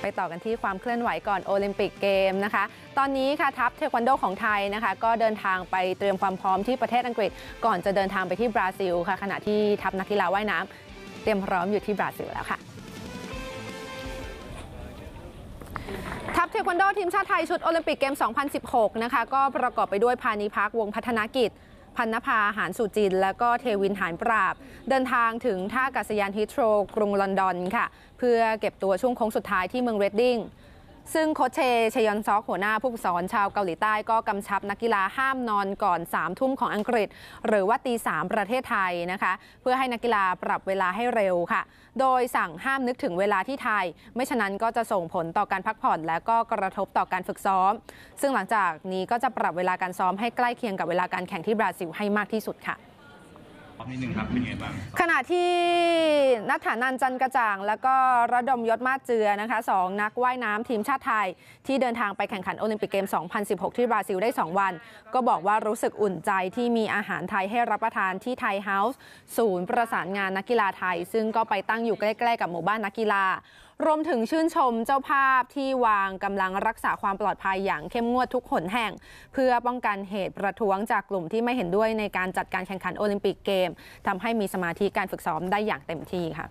ไปต่อกันที่ความเคลื่อนไหวก่อนโอลิมปิกเกมนะคะ ตอนนี้ค่ะทัพเทควันโดของไทยนะคะ ก็เดินทางไปเตรียมความพร้อมที่ประเทศอังกฤษ ก่อนจะเดินทางไปที่บราซิลค่ะ ขณะที่ทัพนักกีฬาว่ายน้ำเตรียมพร้อมอยู่ที่บราซิลแล้วค่ะทัพเทควันโดทีมชาติไทยชุดโอลิมปิกเกม 2016 นะคะ ก็ประกอบไปด้วยพาณิภัค วงศ์พัฒนกิจ พรรณนภาหาญสุจินต์ แล้วก็เทวินทร์ หาญปราบ เดินทางถึงท่าอากาศยานฮีทโธรว์กรุงลอนดอนค่ะ เพื่อเก็บตัวช่วงโค้งสุดท้ายที่เมืองเรดดิ้ง ซึ่งโค้ชเช เชยองซอกหัวหน้าผู้ฝึกสอนชาวเกาหลีใต้ก็กำชับนักกีฬาห้ามนอนก่อน 3 ทุ่มของอังกฤษ หรือว่าตีสามประเทศไทยนะคะ เพื่อให้นักกีฬาปรับเวลาให้เร็วค่ะ โดยสั่งห้ามนึกถึงเวลาที่ไทย ไม่ฉะนั้นก็จะส่งผลต่อการพักผ่อน และก็กระทบต่อการฝึกซ้อม ซึ่งหลังจากนี้ก็จะปรับเวลาการซ้อมให้ใกล้เคียงกับเวลาการแข่งที่บราซิลให้มากที่สุดค่ะ นิดนึงครับเป็นไงบ้างขณะที่นัทฐานันจันกระจ่าง แล้วก็ระดมยศมาเจือนะคะสองนักว่ายน้ำทีมชาติไทย ที่เดินทางไปแข่งขันโอลิมปิกเกม 2016 ที่บราซิลได้ 2 วัน ก็บอกว่ารู้สึกอุ่นใจที่มีอาหารไทยให้รับประทานที่ไทยเฮาส์ศูนย์ประสานงานนักกีฬาไทย ซึ่งก็ไปตั้งอยู่ใกล้ ๆ กับหมู่บ้านนักกีฬารวมถึงชื่นชมเจ้าภาพที่วางกำลังรักษาความปลอดภัยอย่างเข้มงวดทุกหนแห่ง เพื่อป้องกันเหตุประท้วงจากกลุ่มที่ไม่เห็นด้วยในการจัดการแข่งขันโอลิมปิกเกมทำให้มีสมาธิการฝึกซ้อมได้อย่างเต็มที่ค่ะ